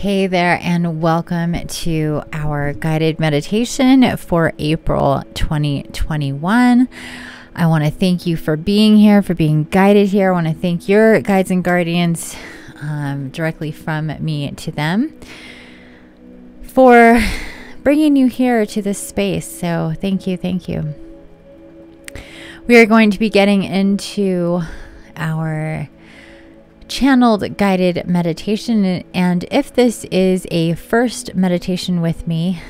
Hey there, and welcome to our guided meditation for April 2021. I want to thank you for being here, for being guided here. I want to thank your guides and guardians um, directly from me to them for bringing you here to this space. So, thank you, thank you. We are going to be getting into our channeled guided meditation. And if this is a first meditation with me,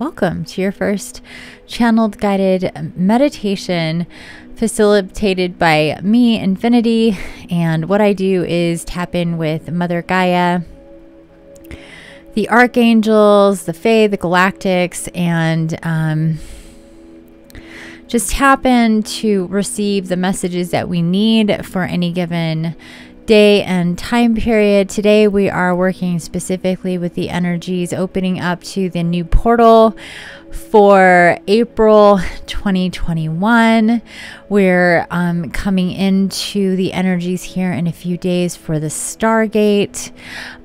welcome to your first channeled guided meditation facilitated by me, Infiniti. And what I do is tap in with Mother Gaia, the archangels, the Fae, the galactics, and um, just tap in to receive the messages that we need for any given day and time period. Today, we are working specifically with the energies opening up to the new portal for April 2021. We're um, coming into the energies here in a few days for the Stargate.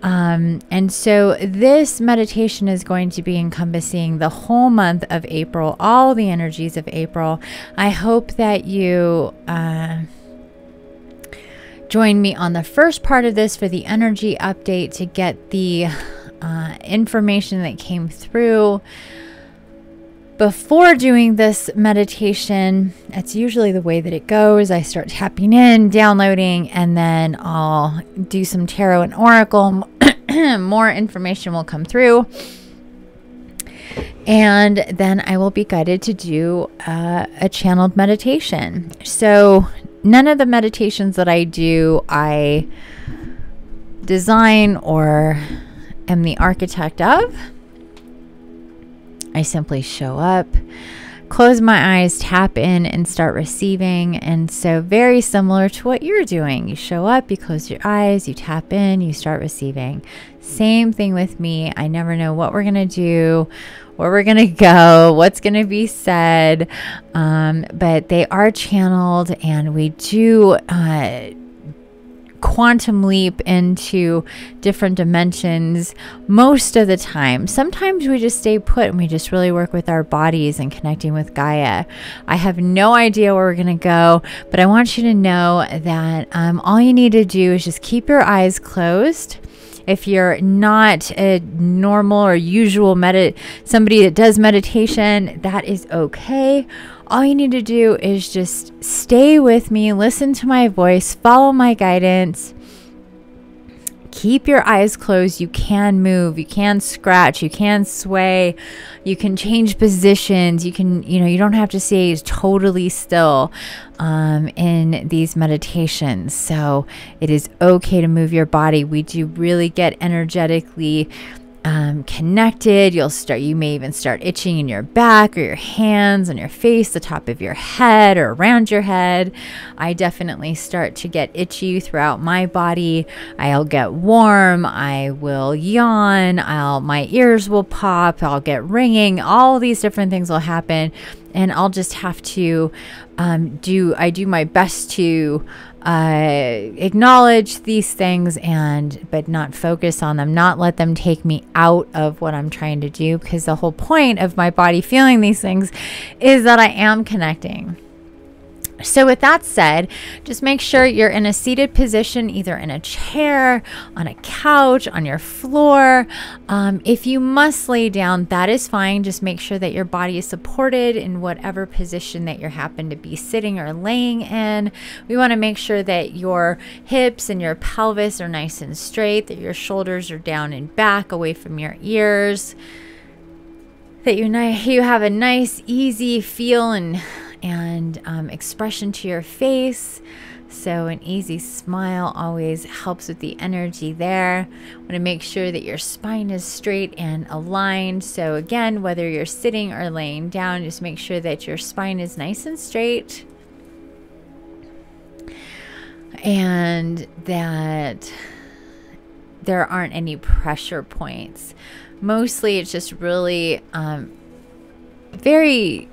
Um, and so, this meditation is going to be encompassing the whole month of April, all the energies of April. I hope that you. Uh, Join me on the first part of this for the energy update to get the uh, information that came through. Before doing this meditation, that's usually the way that it goes. I start tapping in, downloading, and then I'll do some tarot and oracle. More information will come through. And then I will be guided to do uh, a channeled meditation. So, none of the meditations that I do, I design or am the architect of. I simply show up, close my eyes, tap in, and start receiving. And so, very similar to what you're doing. You show up, you close your eyes, you tap in, you start receiving. Same thing with me. I never know what we're going to do where we're going to go, what's going to be said. Um, but they are channeled, and we do. Uh, quantum leap into different dimensions most of the time. Sometimes we just stay put and we just really work with our bodies and connecting with Gaia. I have no idea where we're going to go, but I want you to know that um, all you need to do is just keep your eyes closed if you're not a normal or usual med somebody that does meditation, that is okay. All you need to do is just stay with me, listen to my voice, follow my guidance keep your eyes closed. You can move, you can scratch, you can sway, you can change positions. You can, you know, you don't have to stay totally still um, in these meditations. So it is okay to move your body. We do really get energetically um, connected. You'll start, you may even start itching in your back or your hands, on your face, the top of your head, or around your head. I definitely start to get itchy throughout my body. I'll get warm. I will yawn. I'll, my ears will pop. I'll get ringing. All these different things will happen. And I'll just have to um, do, I do my best to uh, acknowledge these things and but not focus on them not let them take me out of what i'm trying to do because the whole point of my body feeling these things is that i am connecting so, with that said, just make sure you're in a seated position, either in a chair, on a couch, on your floor. Um, if you must lay down, that is fine. Just make sure that your body is supported in whatever position that you happen to be sitting or laying in. We want to make sure that your hips and your pelvis are nice and straight, that your shoulders are down and back, away from your ears, that you, you have a nice, easy feel and and um, expression to your face. So, an easy smile always helps with the energy there. Want to make sure that your spine is straight and aligned. So, again, whether you're sitting or laying down, just make sure that your spine is nice and straight and that there aren't any pressure points. Mostly, it's just really um, very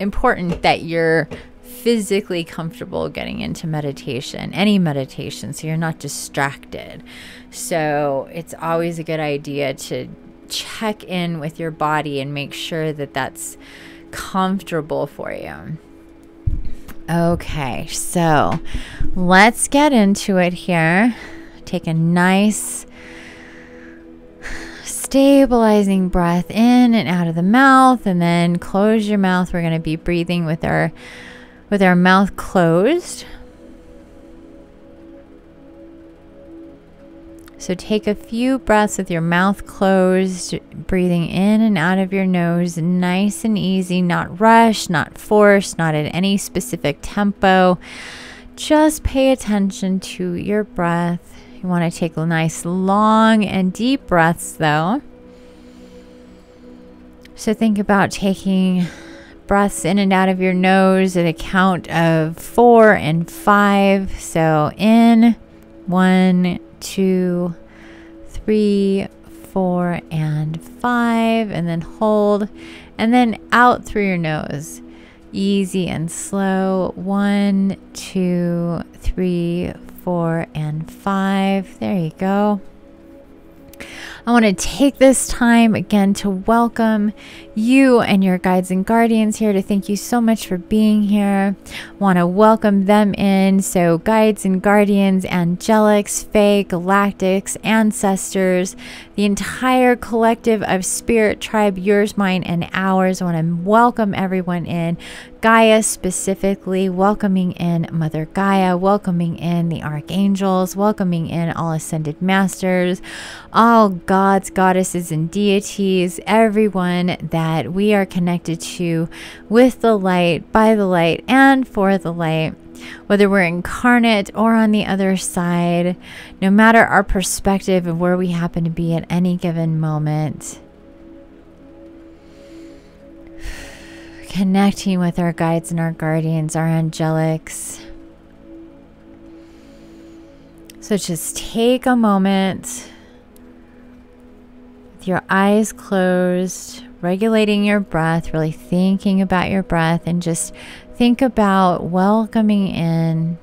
important that you're physically comfortable getting into meditation, any meditation, so you're not distracted. So it's always a good idea to check in with your body and make sure that that's comfortable for you. Okay, so let's get into it here. Take a nice stabilizing breath in and out of the mouth and then close your mouth. We're going to be breathing with our with our mouth closed. So take a few breaths with your mouth closed, breathing in and out of your nose, nice and easy, not rush, not forced, not at any specific tempo. Just pay attention to your breath. You want to take a nice long and deep breaths though. So think about taking breaths in and out of your nose at a count of four and five. So in, one, two, three, four, and five, and then hold, and then out through your nose. Easy and slow. One, two, three, four, and five. There you go. I want to take this time again to welcome you and your guides and guardians here to thank you so much for being here. Want to welcome them in. So, guides and guardians, angelics, fae, galactics, ancestors, the entire collective of spirit tribe, yours, mine, and ours. I want to welcome everyone in. Gaia specifically, welcoming in Mother Gaia, welcoming in the archangels, welcoming in all ascended masters, all gods, goddesses, and deities, everyone that we are connected to with the light, by the light, and for the light. Whether we're incarnate or on the other side, no matter our perspective of where we happen to be at any given moment, connecting with our guides and our guardians, our angelics. So just take a moment with your eyes closed, regulating your breath, really thinking about your breath, and just think about welcoming in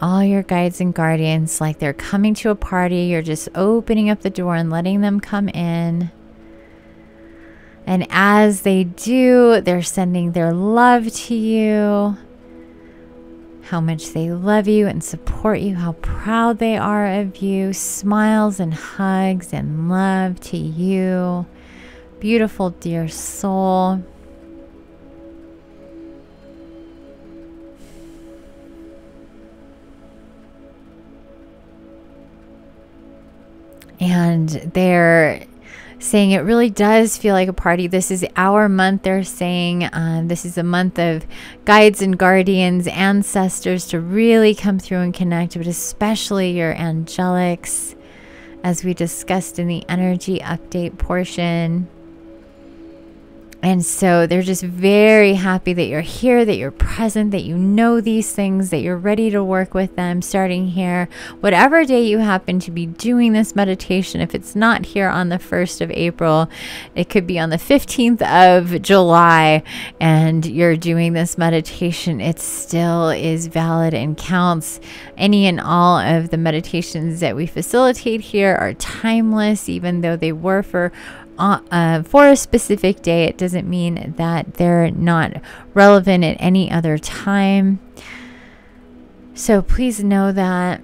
all your guides and guardians like they're coming to a party. You're just opening up the door and letting them come in. And as they do, they're sending their love to you, how much they love you and support you, how proud they are of you, smiles and hugs and love to you. Beautiful, dear soul. And they're saying it really does feel like a party. This is our month, they're saying. Um, this is a month of guides and guardians, ancestors to really come through and connect, but especially your angelics, as we discussed in the energy update portion. And so they're just very happy that you're here, that you're present, that you know these things, that you're ready to work with them starting here. Whatever day you happen to be doing this meditation, if it's not here on the 1st of April, it could be on the 15th of July, and you're doing this meditation, it still is valid and counts. Any and all of the meditations that we facilitate here are timeless, even though they were for uh, uh, for a specific day. It doesn't mean that they're not relevant at any other time. So please know that.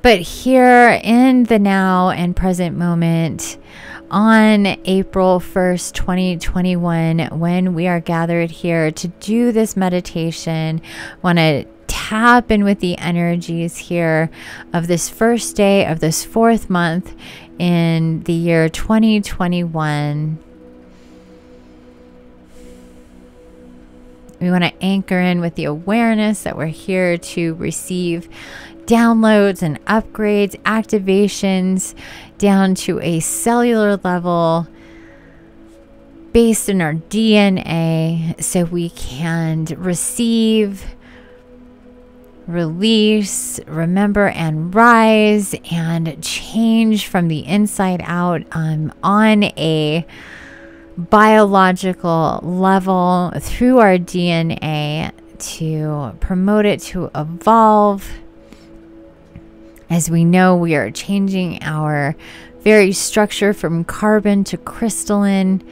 But here in the now and present moment, on April 1st, 2021, when we are gathered here to do this meditation, want to tap in with the energies here of this first day of this fourth month in the year 2021. We want to anchor in with the awareness that we're here to receive downloads and upgrades, activations down to a cellular level based in our DNA so we can receive release, remember, and rise and change from the inside out um, on a biological level through our DNA to promote it to evolve. As we know, we are changing our very structure from carbon to crystalline.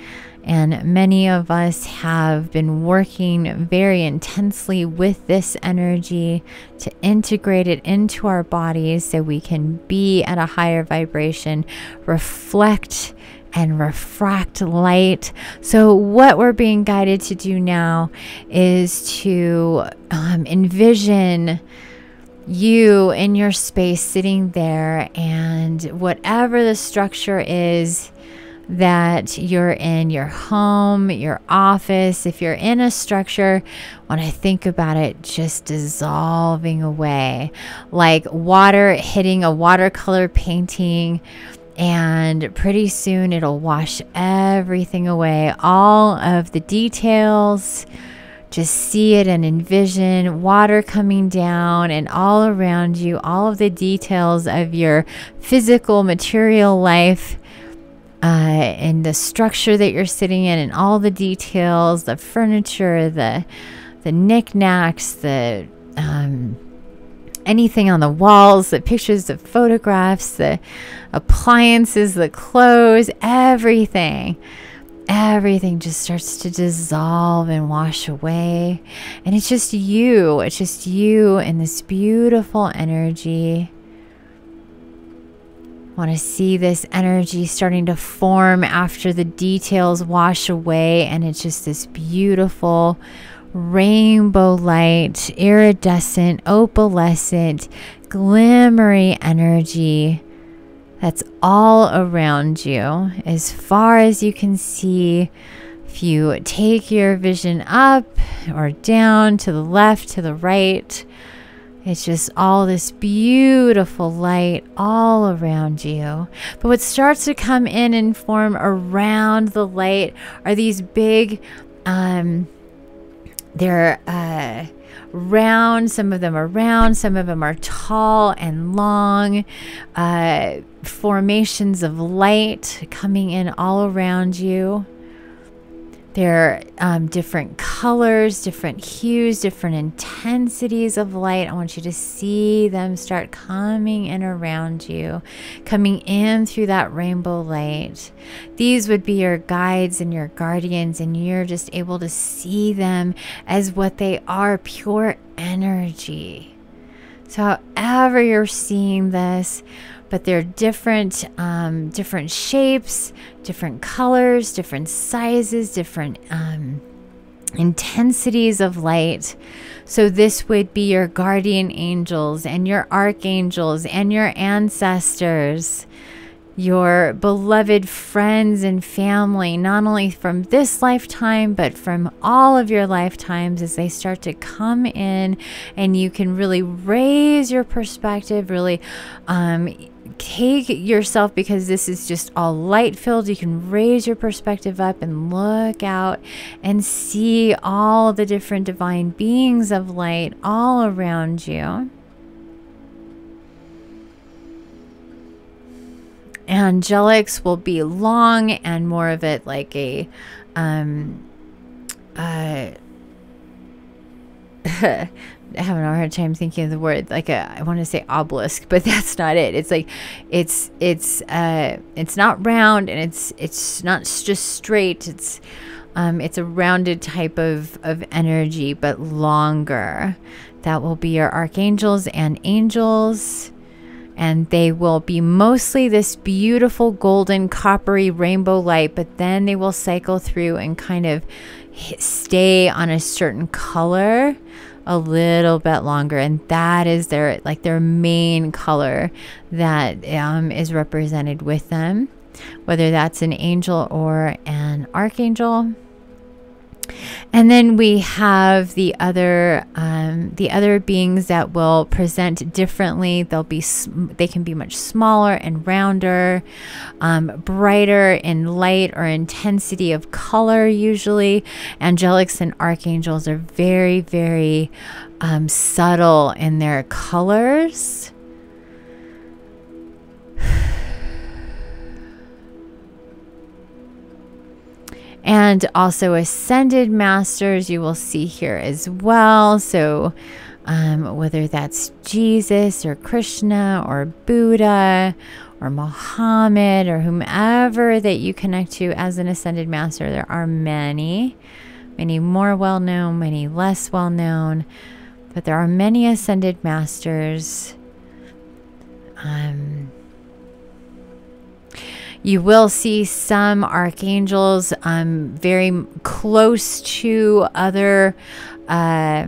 And many of us have been working very intensely with this energy to integrate it into our bodies so we can be at a higher vibration, reflect and refract light. So, what we're being guided to do now is to um, envision you in your space sitting there, and whatever the structure is that you're in your home, your office, if you're in a structure, when I think about it, just dissolving away like water hitting a watercolor painting and pretty soon it'll wash everything away. All of the details, just see it and envision water coming down and all around you, all of the details of your physical, material life. Uh, and the structure that you're sitting in, and all the details, the furniture, the the knickknacks, the um, anything on the walls, the pictures, the photographs, the appliances, the clothes, everything. Everything just starts to dissolve and wash away. And it's just you. It's just you and this beautiful energy. Want to see this energy starting to form after the details wash away. And it's just this beautiful rainbow light, iridescent, opalescent, glimmery energy that's all around you as far as you can see. If you take your vision up or down to the left, to the right, it's just all this beautiful light all around you. But what starts to come in and form around the light are these big, um, they're uh, round, some of them are round, some of them are tall and long. Uh, formations of light coming in all around you. There are um, different colors, different hues, different intensities of light. I want you to see them start coming in around you, coming in through that rainbow light. These would be your guides and your guardians, and you're just able to see them as what they are pure energy. So, however, you're seeing this, but they're different um, different shapes different colors different sizes different um, intensities of light. So this would be your guardian angels and your archangels and your ancestors your beloved friends and family, not only from this lifetime, but from all of your lifetimes as they start to come in and you can really raise your perspective, really um, take yourself because this is just all light filled. You can raise your perspective up and look out and see all the different divine beings of light all around you. Angelics will be long and more of it like a um uh having a hard time thinking of the word like a I want to say obelisk, but that's not it. It's like it's it's uh it's not round and it's it's not just straight. It's um it's a rounded type of of energy but longer. That will be your archangels and angels and they will be mostly this beautiful golden coppery rainbow light, but then they will cycle through and kind of stay on a certain color a little bit longer. And that is their like their main color that um, is represented with them. Whether that's an angel or an archangel and then we have the other um, the other beings that will present differently. They'll be they can be much smaller and rounder, um, brighter in light or intensity of color. Usually, angelics and archangels are very very um, subtle in their colors. And also ascended masters you will see here as well. So, um, whether that's Jesus or Krishna or Buddha or Muhammad or whomever that you connect to as an ascended master, there are many, many more well known, many less well known, but there are many ascended masters. Um, you will see some archangels um, very close to other uh,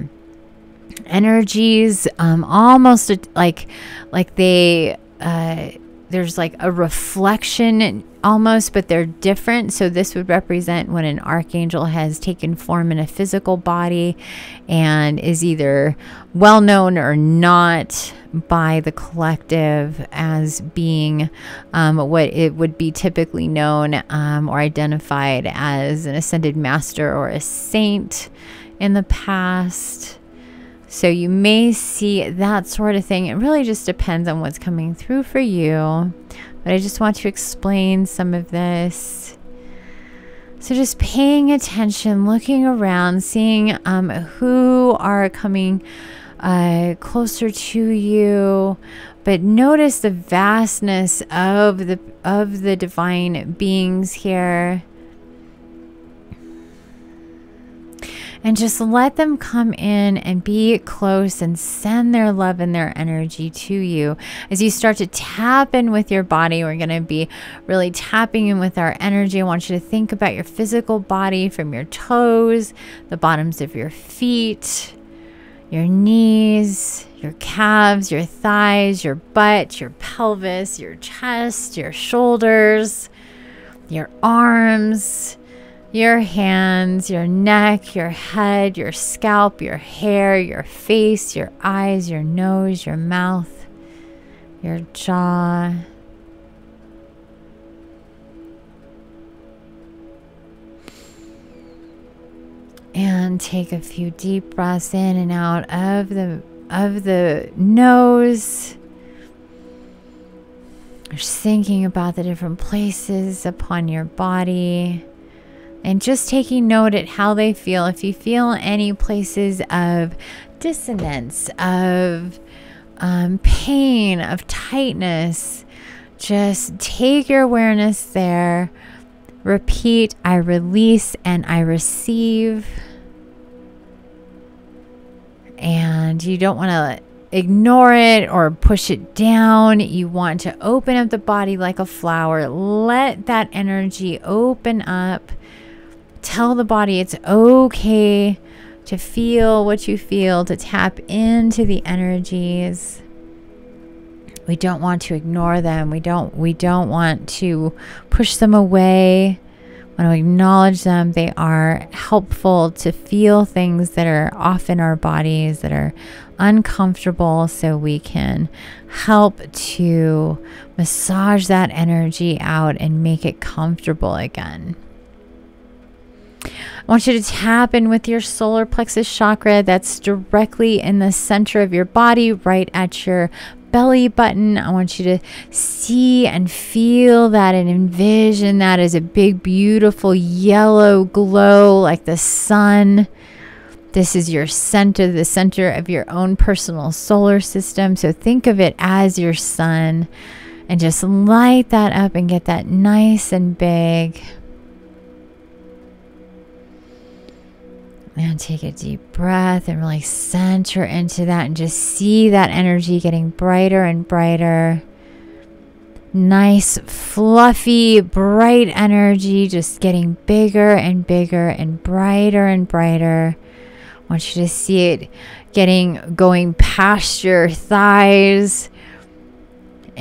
energies, um, almost like like they. Uh, there's like a reflection almost, but they're different. So, this would represent when an archangel has taken form in a physical body and is either well known or not by the collective as being um, what it would be typically known um, or identified as an ascended master or a saint in the past. So you may see that sort of thing. It really just depends on what's coming through for you. But I just want to explain some of this. So just paying attention, looking around, seeing um, who are coming uh, closer to you, but notice the vastness of the of the divine beings here. And just let them come in and be close and send their love and their energy to you. As you start to tap in with your body, we're going to be really tapping in with our energy. I want you to think about your physical body from your toes, the bottoms of your feet, your knees, your calves, your thighs, your butt, your pelvis, your chest, your shoulders, your arms your hands, your neck, your head, your scalp, your hair, your face, your eyes, your nose, your mouth, your jaw. And take a few deep breaths in and out of the of the nose. Just thinking about the different places upon your body and just taking note at how they feel. If you feel any places of dissonance, of um, pain, of tightness, just take your awareness there. Repeat, I release and I receive. And you don't want to ignore it or push it down. You want to open up the body like a flower. Let that energy open up Tell the body it's okay to feel what you feel, to tap into the energies. We don't want to ignore them. We don't we don't want to push them away. We want to acknowledge them. They are helpful to feel things that are off in our bodies that are uncomfortable so we can help to massage that energy out and make it comfortable again. I want you to tap in with your solar plexus chakra that's directly in the center of your body, right at your belly button. I want you to see and feel that and envision that as a big, beautiful yellow glow like the sun. This is your center, the center of your own personal solar system. So think of it as your sun and just light that up and get that nice and big. And take a deep breath and really center into that and just see that energy getting brighter and brighter. Nice, fluffy, bright energy just getting bigger and bigger and brighter and brighter. I want you to see it getting going past your thighs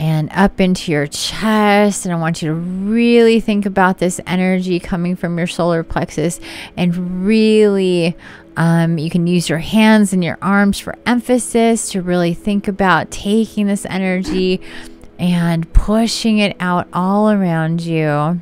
and up into your chest. And I want you to really think about this energy coming from your solar plexus and really. Um, you can use your hands and your arms for emphasis to really think about taking this energy and pushing it out all around you. I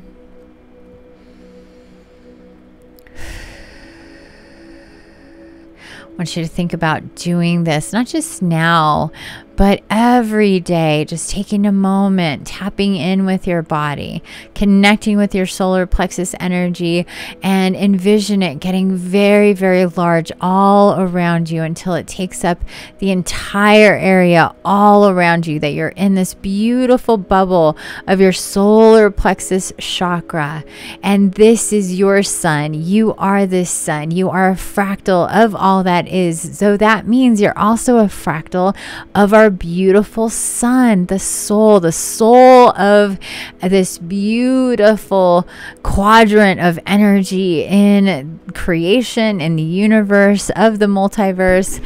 want you to think about doing this, not just now, but every day, just taking a moment, tapping in with your body, connecting with your solar plexus energy, and envision it getting very, very large all around you until it takes up the entire area all around you. That you're in this beautiful bubble of your solar plexus chakra. And this is your sun. You are this sun. You are a fractal of all that is. So that means you're also a fractal of our beautiful sun, the soul, the soul of this beautiful quadrant of energy in creation, in the universe, of the multiverse.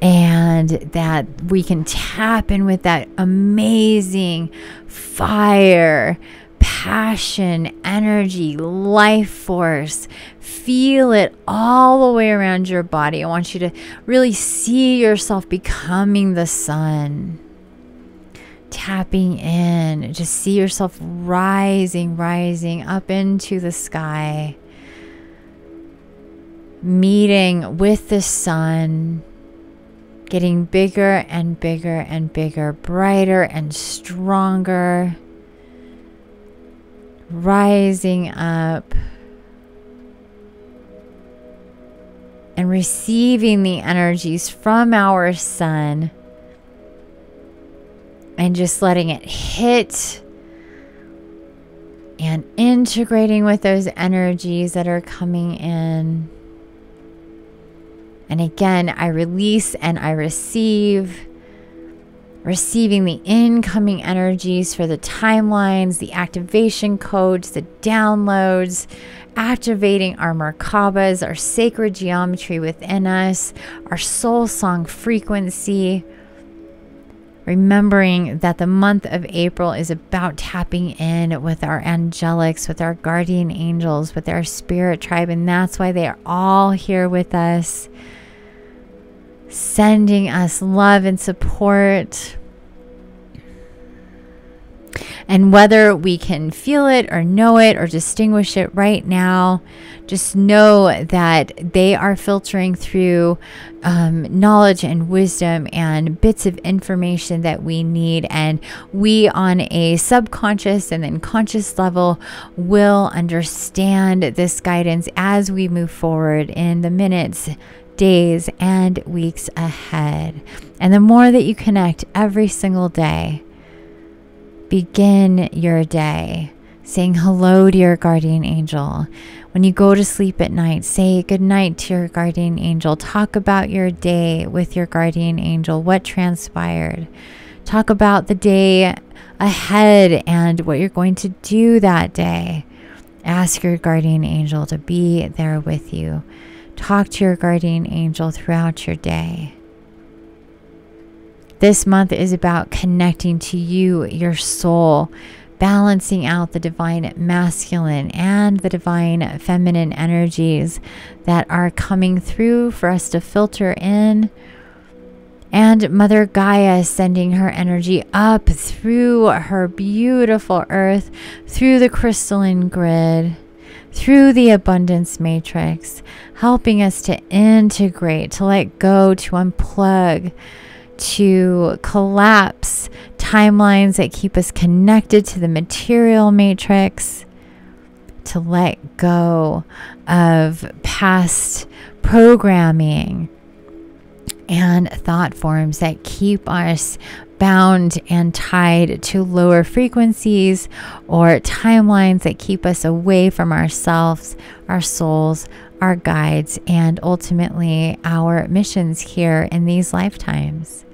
And that we can tap in with that amazing fire, passion, energy, life force. Feel it all the way around your body. I want you to really see yourself becoming the sun. Tapping in, just see yourself rising, rising up into the sky, meeting with the sun, getting bigger and bigger and bigger, brighter and stronger rising up and receiving the energies from our sun and just letting it hit and integrating with those energies that are coming in. And again, I release and I receive receiving the incoming energies for the timelines, the activation codes, the downloads, activating our Merkabas, our sacred geometry within us, our soul song frequency. Remembering that the month of April is about tapping in with our angelics, with our guardian angels, with our spirit tribe, and that's why they are all here with us sending us love and support. And whether we can feel it or know it or distinguish it right now, just know that they are filtering through um, knowledge and wisdom and bits of information that we need. And we, on a subconscious and then conscious level, will understand this guidance as we move forward in the minutes days and weeks ahead. And the more that you connect every single day, begin your day saying hello to your guardian angel. When you go to sleep at night, say good night to your guardian angel. Talk about your day with your guardian angel, what transpired. Talk about the day ahead and what you're going to do that day. Ask your guardian angel to be there with you. Talk to your guardian angel throughout your day. This month is about connecting to you, your soul, balancing out the divine masculine and the divine feminine energies that are coming through for us to filter in. And Mother Gaia sending her energy up through her beautiful earth, through the crystalline grid through the abundance matrix, helping us to integrate, to let go, to unplug, to collapse timelines that keep us connected to the material matrix, to let go of past programming and thought forms that keep us bound and tied to lower frequencies or timelines that keep us away from ourselves, our souls, our guides, and ultimately our missions here in these lifetimes.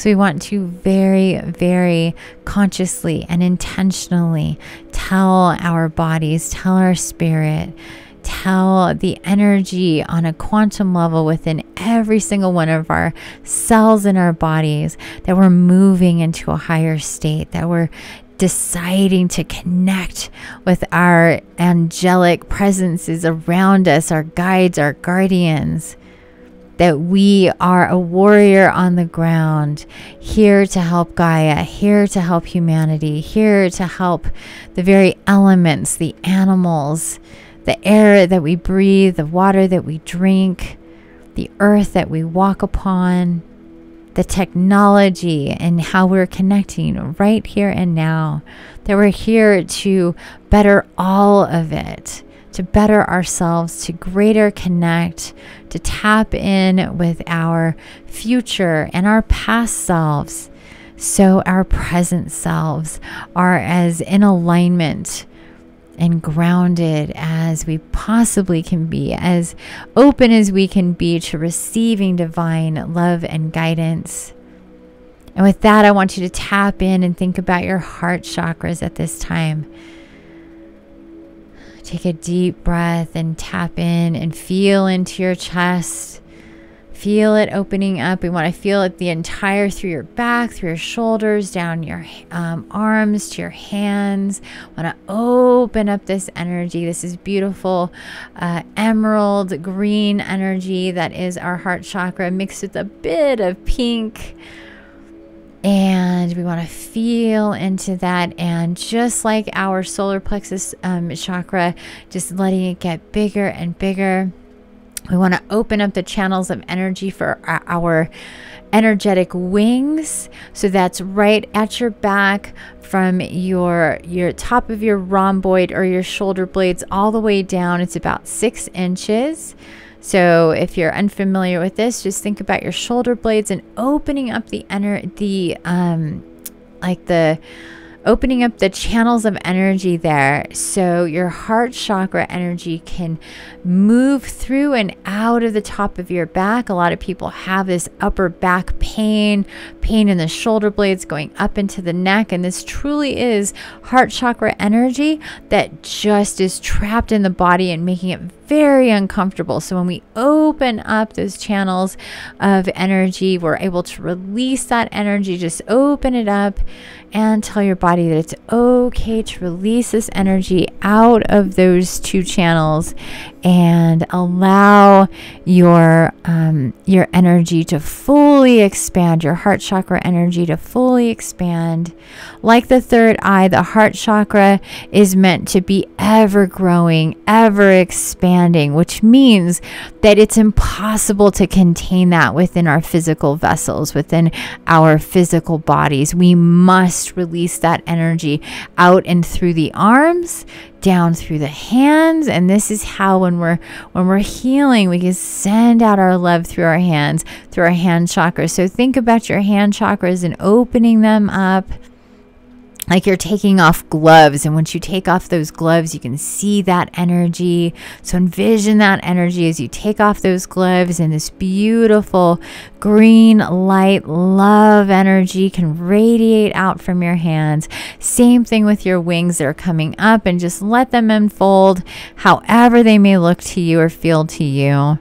So, we want to very, very consciously and intentionally tell our bodies, tell our spirit, tell the energy on a quantum level within every single one of our cells in our bodies that we're moving into a higher state, that we're deciding to connect with our angelic presences around us, our guides, our guardians. That we are a warrior on the ground, here to help Gaia, here to help humanity, here to help the very elements, the animals, the air that we breathe, the water that we drink, the earth that we walk upon, the technology and how we're connecting right here and now. That we're here to better all of it, to better ourselves, to greater connect, to tap in with our future and our past selves so our present selves are as in alignment and grounded as we possibly can be, as open as we can be to receiving divine love and guidance. And with that, I want you to tap in and think about your heart chakras at this time. Take a deep breath and tap in and feel into your chest. Feel it opening up. We want to feel it the entire through your back, through your shoulders, down your um, arms to your hands. Want to open up this energy. This is beautiful uh, emerald green energy that is our heart chakra, mixed with a bit of pink. And we want to feel into that. And just like our solar plexus um, chakra, just letting it get bigger and bigger we want to open up the channels of energy for our energetic wings. So that's right at your back from your your top of your rhomboid or your shoulder blades all the way down. It's about six inches. So if you're unfamiliar with this, just think about your shoulder blades and opening up the ener- the um like the opening up the channels of energy there so your heart chakra energy can move through and out of the top of your back. A lot of people have this upper back pain, pain in the shoulder blades going up into the neck. And this truly is heart chakra energy that just is trapped in the body and making it very uncomfortable. So when we open up those channels of energy, we're able to release that energy, just open it up and tell your body that it's okay to release this energy out of those two channels and allow your um, your energy to fully expand your heart chakra energy to fully expand like the third eye the heart chakra is meant to be ever growing ever expanding which means that it's impossible to contain that within our physical vessels within our physical bodies. We must release that energy out and through the arms down through the hands. And this is how when we're when we're healing we can send out our love through our hands through our hand chakras. So think about your hand chakras and opening them up like you're taking off gloves. And once you take off those gloves, you can see that energy. So envision that energy as you take off those gloves, and this beautiful green light, love energy can radiate out from your hands. Same thing with your wings that are coming up, and just let them unfold however they may look to you or feel to you.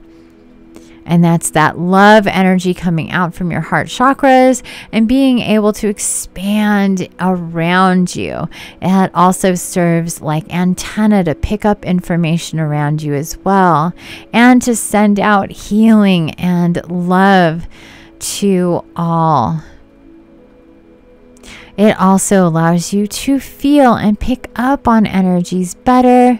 And that's that love energy coming out from your heart chakras and being able to expand around you. It also serves like antenna to pick up information around you as well and to send out healing and love to all. It also allows you to feel and pick up on energies better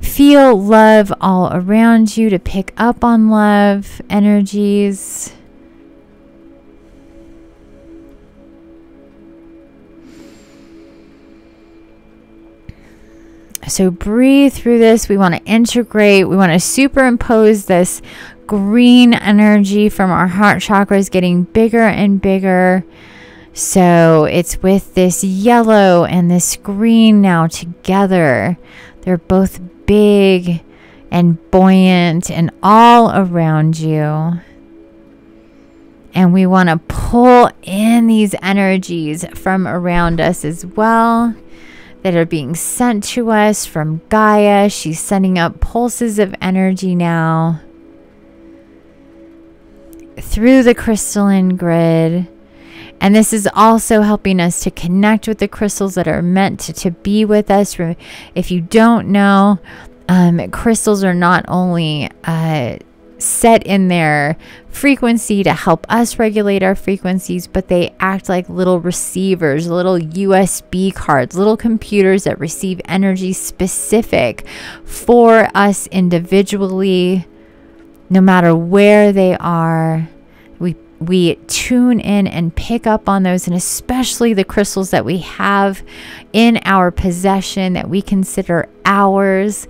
Feel love all around you to pick up on love energies. So breathe through this. We want to integrate, we want to superimpose this green energy from our heart chakras getting bigger and bigger. So it's with this yellow and this green now together. They're both big and buoyant and all around you. And we want to pull in these energies from around us as well that are being sent to us from Gaia. She's sending up pulses of energy now through the crystalline grid. And this is also helping us to connect with the crystals that are meant to, to be with us. If you don't know, um, crystals are not only uh, set in their frequency to help us regulate our frequencies, but they act like little receivers, little USB cards, little computers that receive energy specific for us individually, no matter where they are we tune in and pick up on those, and especially the crystals that we have in our possession that we consider ours.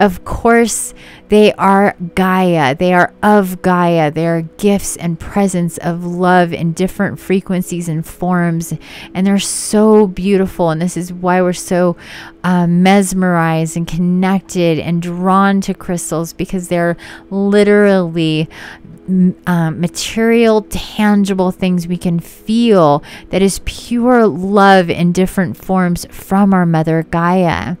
Of course, they are Gaia. They are of Gaia. They are gifts and presence of love in different frequencies and forms. And they're so beautiful. And this is why we're so uh, mesmerized and connected and drawn to crystals because they're literally um, material, tangible things we can feel that is pure love in different forms from our mother Gaia.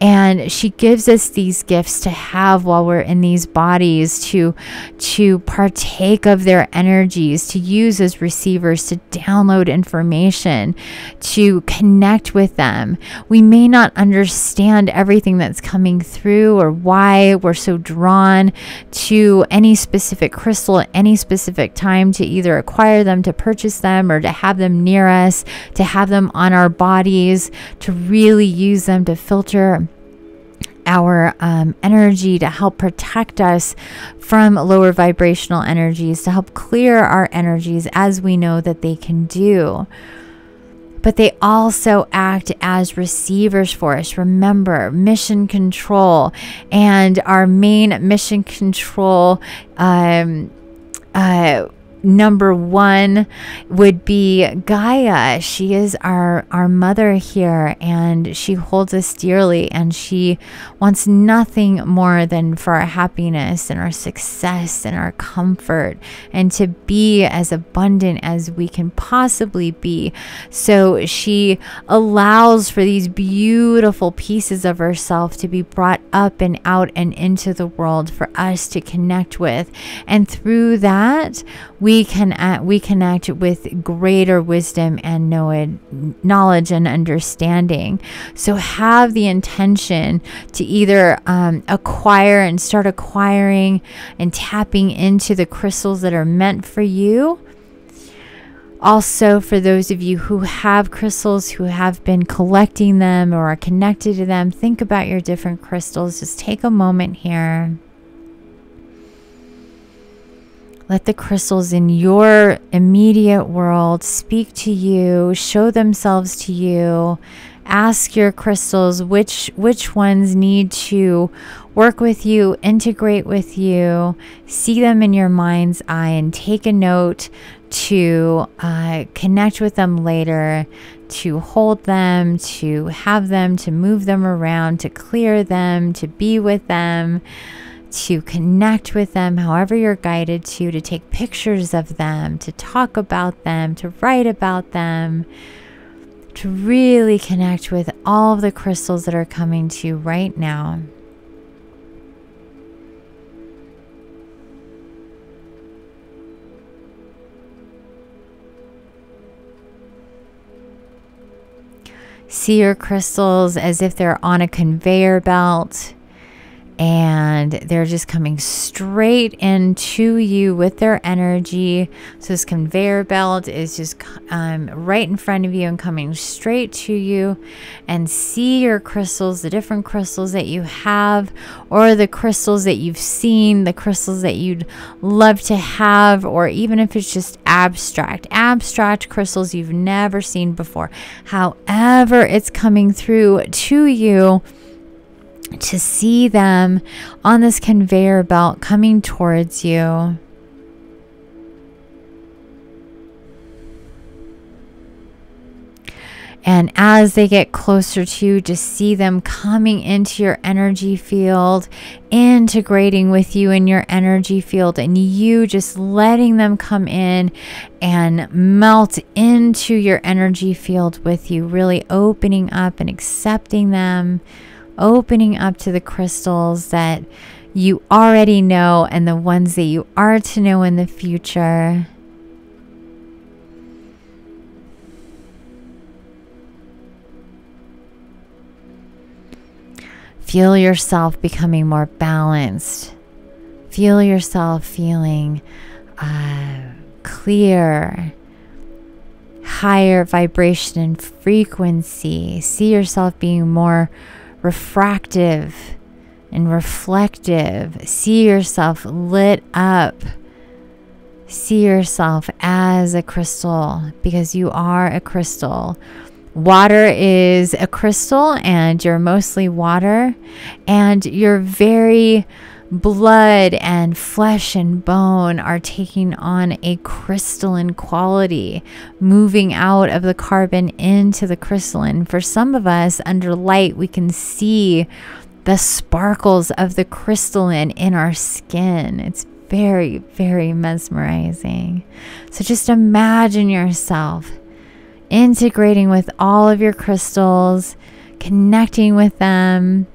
And she gives us these gifts to have while we're in these bodies to to partake of their energies, to use as receivers to download information, to connect with them. We may not understand everything that's coming through or why we're so drawn to any specific crystal at any specific time to either acquire them, to purchase them, or to have them near us, to have them on our bodies, to really use them to filter our um, energy to help protect us from lower vibrational energies, to help clear our energies as we know that they can do but they also act as receivers for us. Remember, mission control and our main mission control um, uh, number one would be Gaia. She is our our mother here and she holds us dearly and she wants nothing more than for our happiness and our success and our comfort and to be as abundant as we can possibly be. So she allows for these beautiful pieces of herself to be brought up and out and into the world for us to connect with. And through that, we can uh, we connect with greater wisdom and knowledge and understanding. So have the intention to either um, acquire and start acquiring and tapping into the crystals that are meant for you. Also, for those of you who have crystals, who have been collecting them or are connected to them, think about your different crystals. Just take a moment here. Let the crystals in your immediate world speak to you, show themselves to you. Ask your crystals which which ones need to work with you, integrate with you. See them in your mind's eye and take a note to uh, connect with them later, to hold them, to have them, to move them around, to clear them, to be with them to connect with them however you're guided to, to take pictures of them, to talk about them, to write about them, to really connect with all of the crystals that are coming to you right now. See your crystals as if they're on a conveyor belt and they're just coming straight into you with their energy. So, this conveyor belt is just um, right in front of you and coming straight to you. And see your crystals, the different crystals that you have, or the crystals that you've seen, the crystals that you'd love to have, or even if it's just abstract, abstract crystals you've never seen before. However, it's coming through to you to see them on this conveyor belt coming towards you. And as they get closer to you, just see them coming into your energy field, integrating with you in your energy field, and you just letting them come in and melt into your energy field with you, really opening up and accepting them opening up to the crystals that you already know and the ones that you are to know in the future. Feel yourself becoming more balanced. Feel yourself feeling uh, clear, higher vibration and frequency. See yourself being more refractive and reflective. See yourself lit up See yourself as a crystal because you are a crystal. Water is a crystal, and you're mostly water, and you're very blood and flesh and bone are taking on a crystalline quality, moving out of the carbon into the crystalline. For some of us, under light, we can see the sparkles of the crystalline in our skin. It's very, very mesmerizing. So just imagine yourself integrating with all of your crystals, connecting with them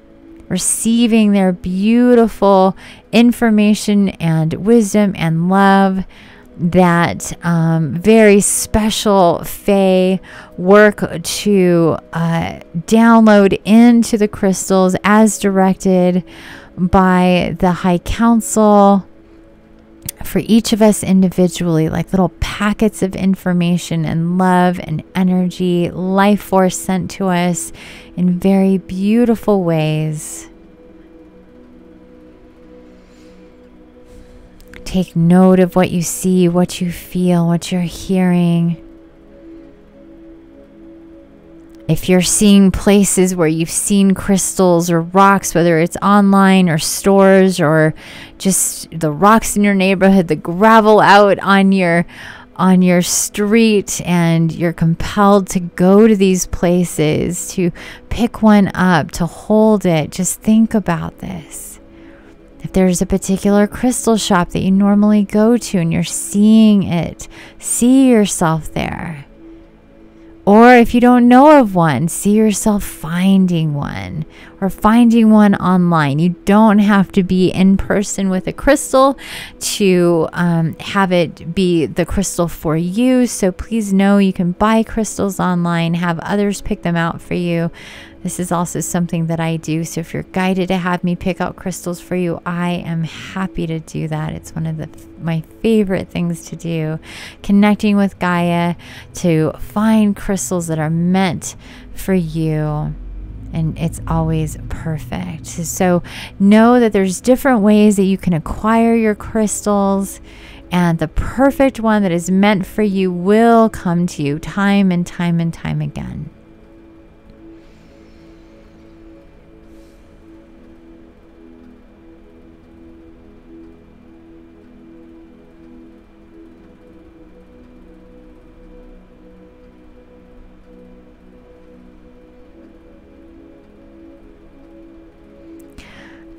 receiving their beautiful information and wisdom and love that um, very special fae work to uh, download into the crystals as directed by the High Council for each of us individually, like little packets of information and love and energy, life force sent to us in very beautiful ways. Take note of what you see, what you feel, what you're hearing. If you're seeing places where you've seen crystals or rocks, whether it's online or stores or just the rocks in your neighborhood, the gravel out on your on your street and you're compelled to go to these places to pick one up, to hold it, just think about this. If there's a particular crystal shop that you normally go to and you're seeing it, see yourself there. Or if you don't know of one, see yourself finding one or finding one online. You don't have to be in person with a crystal to um, have it be the crystal for you. So please know you can buy crystals online, have others pick them out for you. This is also something that I do. So if you're guided to have me pick out crystals for you, I am happy to do that. It's one of the my favorite things to do. Connecting with Gaia to find crystals that are meant for you and it's always perfect. So know that there's different ways that you can acquire your crystals and the perfect one that is meant for you will come to you time and time and time again.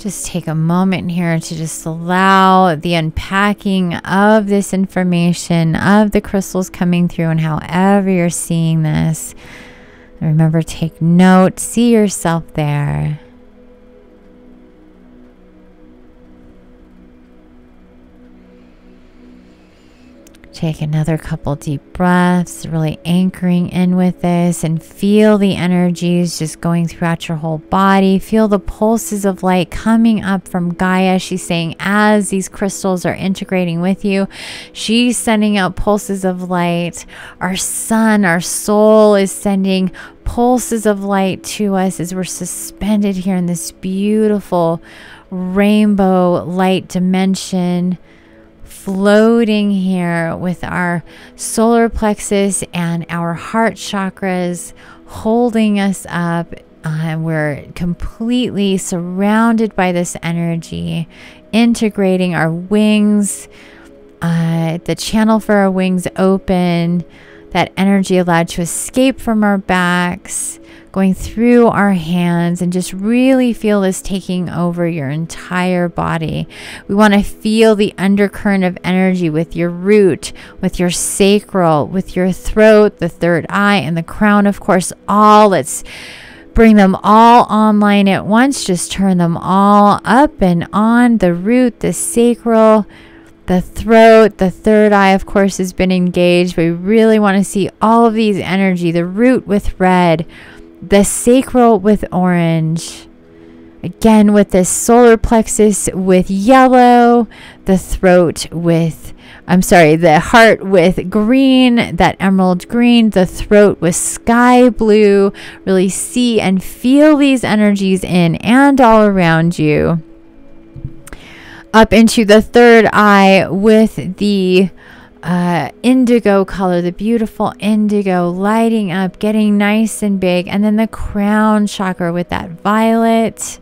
Just take a moment here to just allow the unpacking of this information, of the crystals coming through, and however you're seeing this. Remember, take note, see yourself there. Take another couple deep breaths, really anchoring in with this and feel the energies just going throughout your whole body. Feel the pulses of light coming up from Gaia. She's saying, as these crystals are integrating with you, she's sending out pulses of light. Our sun, our soul is sending pulses of light to us as we're suspended here in this beautiful rainbow light dimension floating here with our solar plexus and our heart chakras holding us up. Uh, we're completely surrounded by this energy, integrating our wings, uh, the channel for our wings open, that energy allowed to escape from our backs going through our hands and just really feel this taking over your entire body. We want to feel the undercurrent of energy with your root, with your sacral, with your throat, the third eye, and the crown, of course, all. Let's bring them all online at once. Just turn them all up and on the root, the sacral the throat, the third eye, of course, has been engaged. We really want to see all of these energy the root with red, the sacral with orange. Again, with the solar plexus with yellow, the throat with, I'm sorry, the heart with green, that emerald green, the throat with sky blue. Really see and feel these energies in and all around you. Up into the third eye with the uh, indigo color, the beautiful indigo lighting up, getting nice and big. And then the crown chakra with that violet.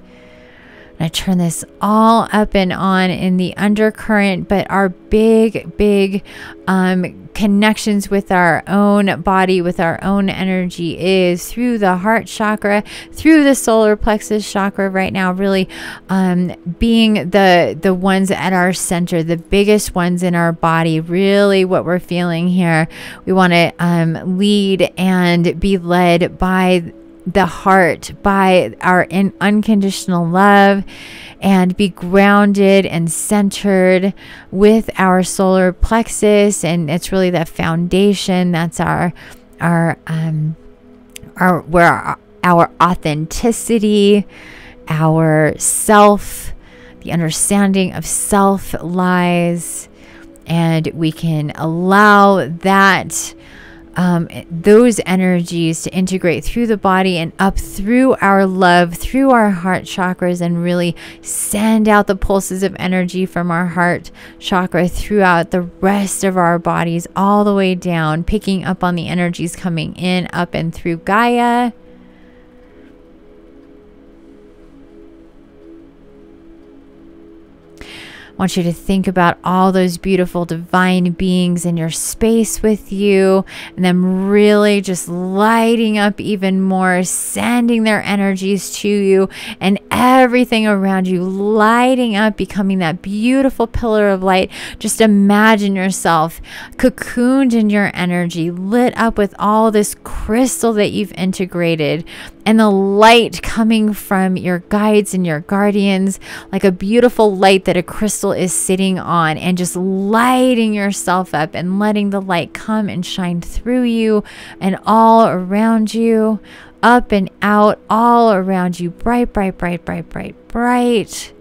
I turn this all up and on in the undercurrent, but our big, big um, connections with our own body, with our own energy is through the heart chakra, through the solar plexus chakra right now, really um, being the, the ones at our center, the biggest ones in our body, really what we're feeling here. We want to um, lead and be led by the heart by our in unconditional love and be grounded and centered with our solar plexus. And it's really the foundation that's our our um our where our, our authenticity our self the understanding of self lies. And we can allow that um, those energies to integrate through the body and up through our love, through our heart chakras, and really send out the pulses of energy from our heart chakra throughout the rest of our bodies, all the way down, picking up on the energies coming in, up, and through Gaia want you to think about all those beautiful divine beings in your space with you and them really just lighting up even more, sending their energies to you and everything around you lighting up, becoming that beautiful pillar of light. Just imagine yourself cocooned in your energy, lit up with all this crystal that you've integrated and the light coming from your guides and your guardians, like a beautiful light that a crystal is sitting on, and just lighting yourself up and letting the light come and shine through you and all around you, up and out, all around you, bright, bright, bright, bright, bright, bright.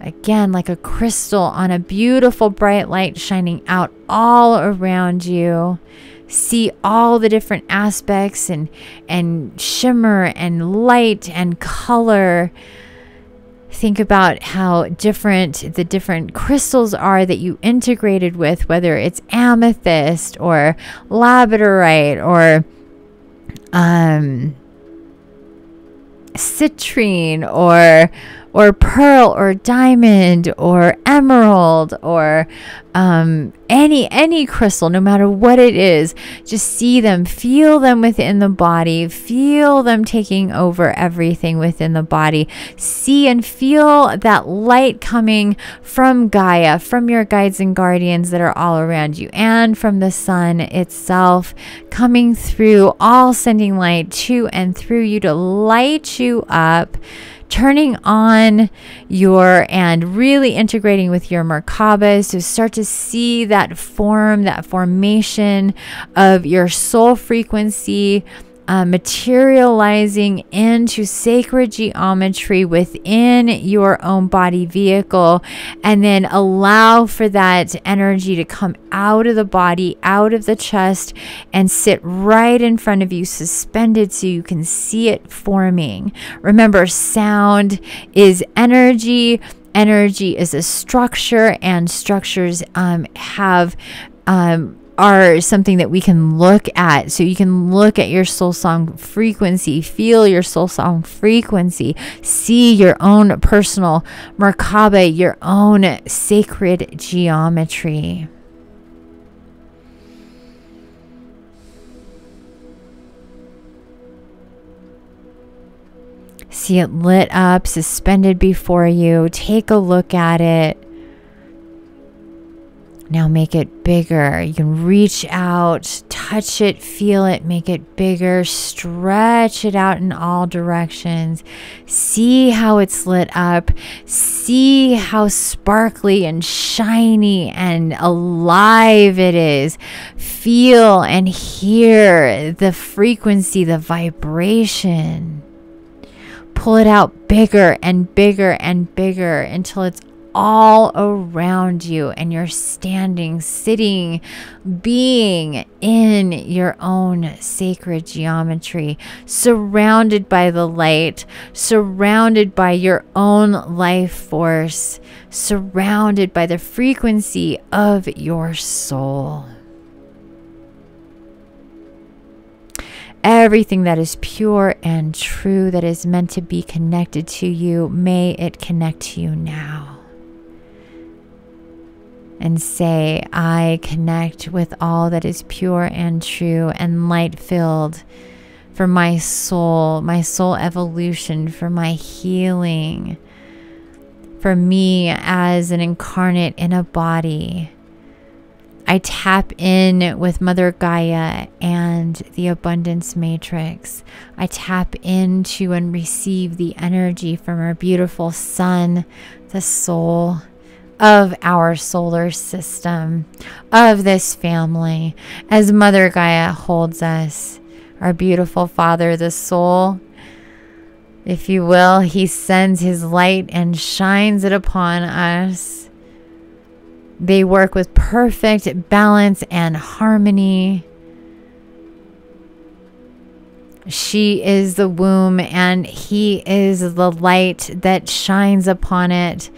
Again, like a crystal on a beautiful bright light shining out all around you see all the different aspects and and shimmer and light and color. Think about how different the different crystals are that you integrated with whether it's amethyst or labradorite or um citrine or or pearl or diamond or emerald or um, any any crystal no matter what it is just see them feel them within the body feel them taking over everything within the body. See and feel that light coming from gaia from your guides and guardians that are all around you and from the sun itself coming through all sending light to and through you to light you up turning on your and really integrating with your Merkabas to start to see that form, that formation of your soul frequency uh, materializing into sacred geometry within your own body vehicle, and then allow for that energy to come out of the body, out of the chest, and sit right in front of you, suspended so you can see it forming. Remember, sound is energy energy is a structure and structures um, have um, are something that we can look at. So you can look at your soul song frequency, feel your soul song frequency, see your own personal Merkaba, your own sacred geometry. See it lit up, suspended before you. Take a look at it. Now make it bigger. You can reach out, touch it, feel it, make it bigger, stretch it out in all directions. See how it's lit up. See how sparkly and shiny and alive it is. Feel and hear the frequency, the vibration. Pull it out bigger and bigger and bigger until it's all around you, and you're standing, sitting, being in your own sacred geometry, surrounded by the light, surrounded by your own life force, surrounded by the frequency of your soul. everything that is pure and true that is meant to be connected to you, may it connect to you now. And say, I connect with all that is pure and true and light filled for my soul, my soul evolution, for my healing, for me as an incarnate in a body I tap in with Mother Gaia and the abundance matrix. I tap into and receive the energy from our beautiful sun, the soul of our solar system, of this family, as Mother Gaia holds us. Our beautiful Father, the soul, if you will, He sends His light and shines it upon us they work with perfect balance and harmony. She is the womb, and He is the light that shines upon it,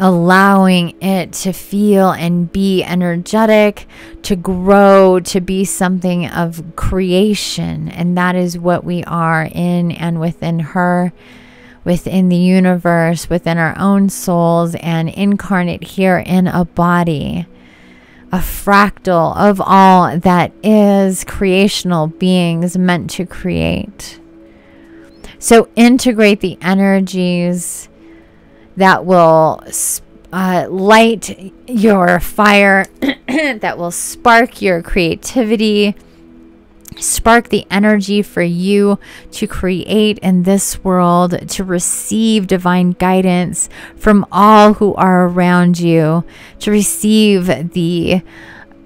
allowing it to feel and be energetic, to grow, to be something of creation. And that is what we are in and within her within the universe, within our own souls, and incarnate here in a body, a fractal of all that is creational beings meant to create. So integrate the energies that will uh, light your fire, that will spark your creativity spark the energy for you to create in this world, to receive divine guidance from all who are around you, to receive the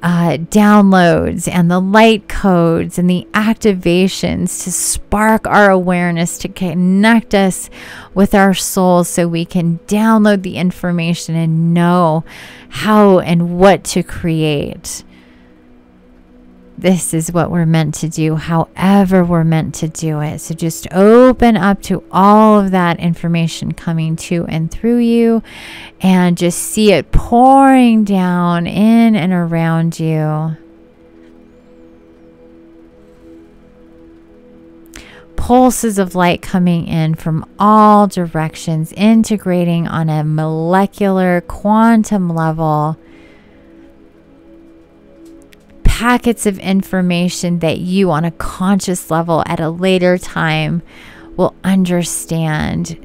uh, downloads and the light codes and the activations to spark our awareness, to connect us with our souls so we can download the information and know how and what to create this is what we're meant to do, however, we're meant to do it. So just open up to all of that information coming to and through you, and just see it pouring down in and around you. Pulses of light coming in from all directions, integrating on a molecular quantum level packets of information that you, on a conscious level, at a later time, will understand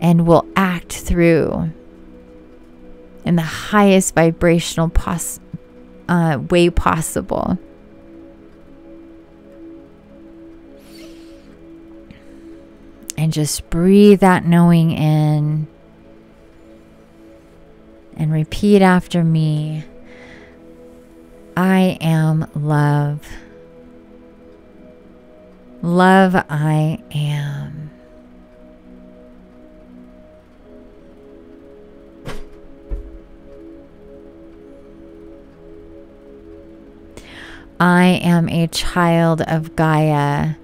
and will act through in the highest vibrational pos- uh, way possible. And just breathe that knowing in and repeat after me. I am love. Love I am. I am a child of Gaia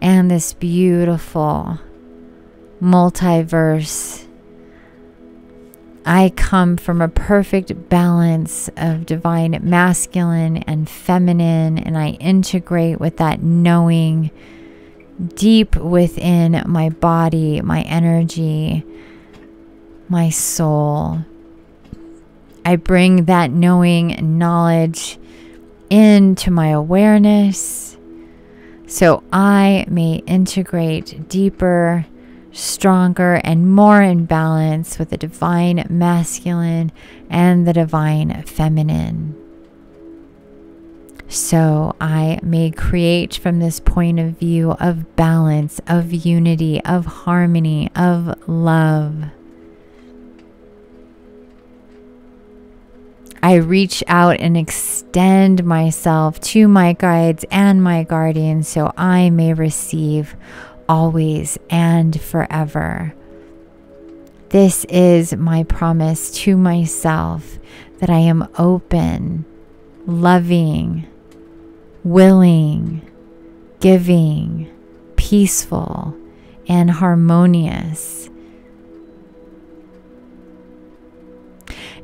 and this beautiful multiverse I come from a perfect balance of divine masculine and feminine, and I integrate with that knowing deep within my body, my energy, my soul. I bring that knowing knowledge into my awareness so I may integrate deeper stronger and more in balance with the divine masculine and the divine feminine. So I may create from this point of view of balance, of unity, of harmony, of love. I reach out and extend myself to my guides and my guardians so I may receive always and forever This is my promise to myself that I am open, loving, willing, giving, peaceful, and harmonious.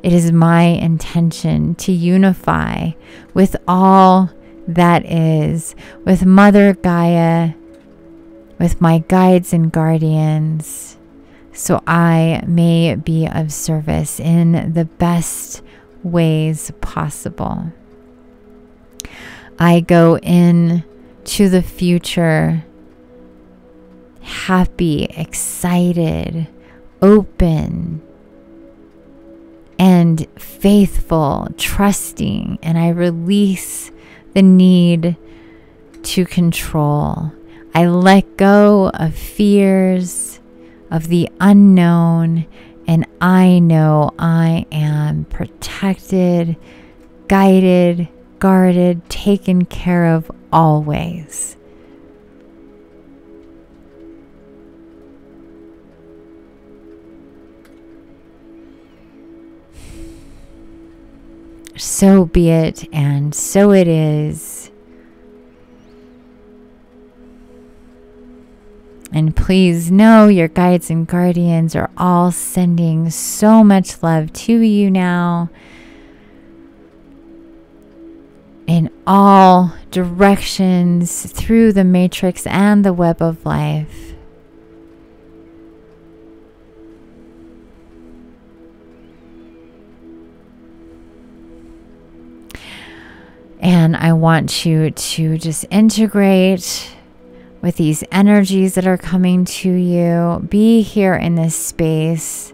It is my intention to unify with all that is, with Mother Gaia, with my guides and guardians, so I may be of service in the best ways possible. I go in to the future happy, excited, open, and faithful, trusting, and I release the need to control. I let go of fears, of the unknown, and I know I am protected, guided, guarded, taken care of always. So be it, and so it is. And please know your guides and guardians are all sending so much love to you now in all directions through the matrix and the web of life. And I want you to just integrate with these energies that are coming to you. Be here in this space.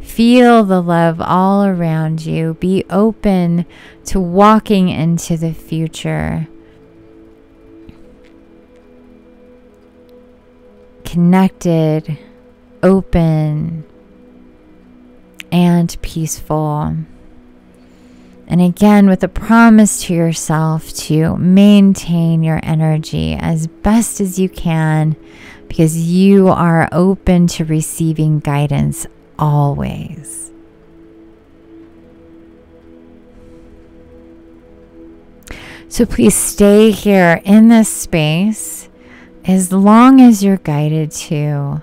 Feel the love all around you. Be open to walking into the future. Connected, open, and peaceful. And again, with a promise to yourself to maintain your energy as best as you can because you are open to receiving guidance always. So please stay here in this space as long as you're guided to.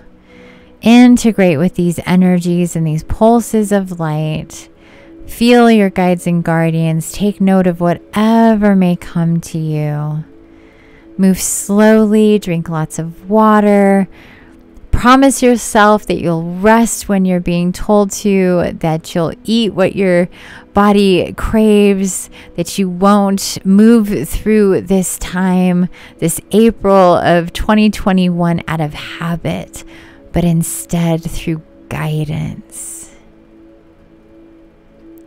Integrate with these energies and these pulses of light Feel your guides and guardians. Take note of whatever may come to you. Move slowly, drink lots of water. Promise yourself that you'll rest when you're being told to, that you'll eat what your body craves, that you won't move through this time, this April of 2021 out of habit, but instead through guidance.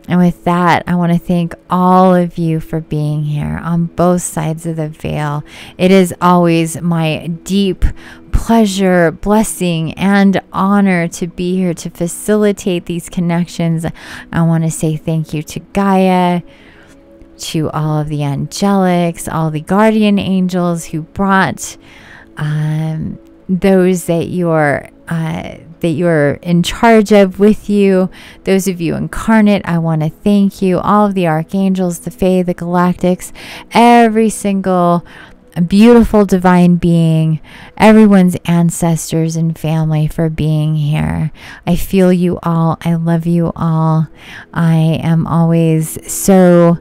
And with that, I want to thank all of you for being here on both sides of the veil. It is always my deep pleasure, blessing, and honor to be here to facilitate these connections. I want to say thank you to Gaia, to all of the angelics, all the guardian angels who brought um, those that you're. Uh, that you're in charge of with you. Those of you incarnate, I want to thank you. All of the archangels, the fae, the galactics, every single beautiful divine being, everyone's ancestors and family for being here. I feel you all. I love you all. I am always so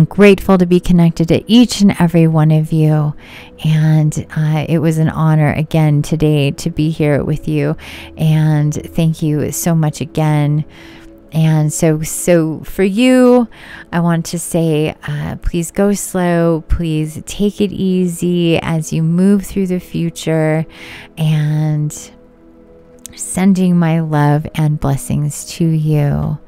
I'm grateful to be connected to each and every one of you. And uh, it was an honor again today to be here with you. And thank you so much again. And so, so for you, I want to say, uh, please go slow. Please take it easy as you move through the future. And sending my love and blessings to you.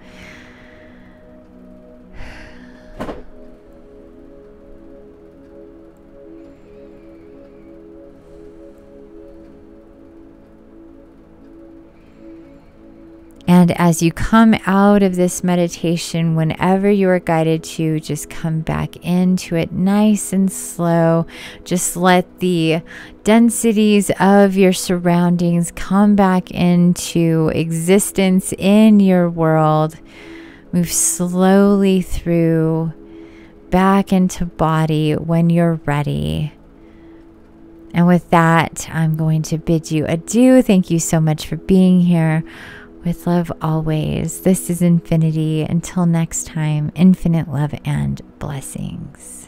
And as you come out of this meditation, whenever you are guided to, just come back into it nice and slow. Just let the densities of your surroundings come back into existence in your world. Move slowly through back into body when you're ready. And with that, I'm going to bid you adieu. Thank you so much for being here. With love always. This is Infiniti. Until next time, infinite love and blessings.